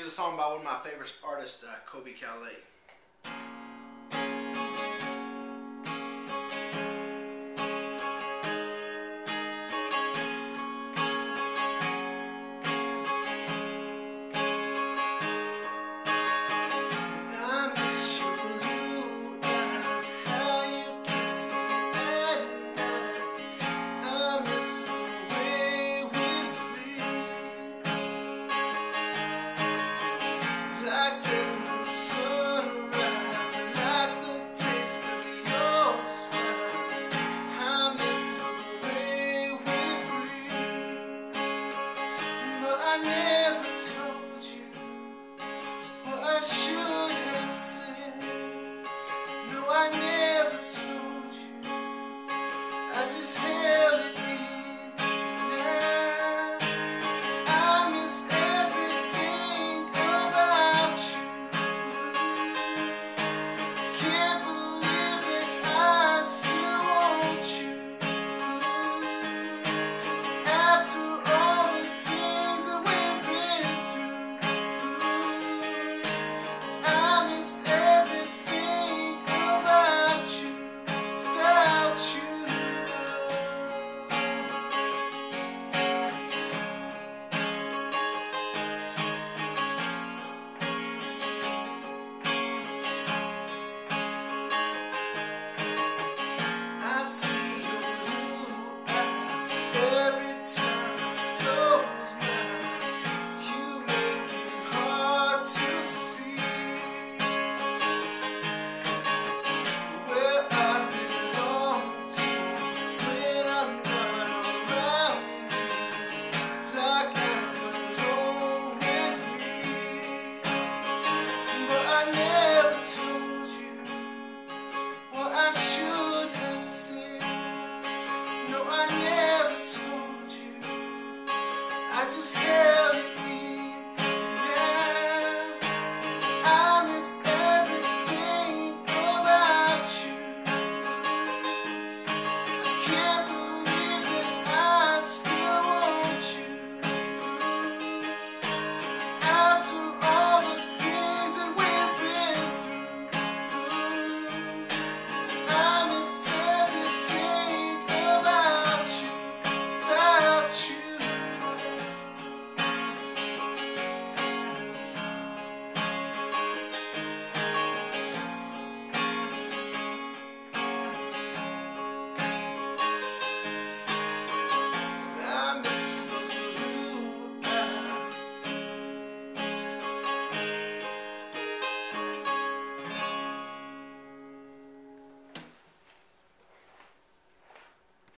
Here's a song by one of my favorite artists, uh, Colbie Caillat. just held it. No, I never told you. I just held it. in.